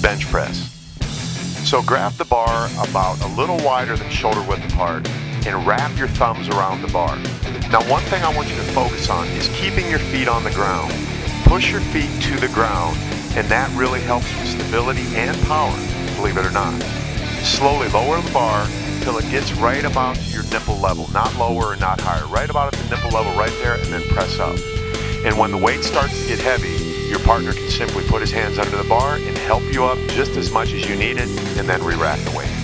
bench press. So grab the bar about a little wider than shoulder width apart and wrap your thumbs around the bar. Now one thing I want you to focus on is keeping your feet on the ground. Push your feet to the ground and that really helps with stability and power, believe it or not. Slowly lower the bar until it gets right about your nipple level, not lower and not higher, right about at the nipple level right there and then press up. And when the weight starts to get heavy, your partner can simply put his hands under the bar and help you up just as much as you need it and then re-rack the weight.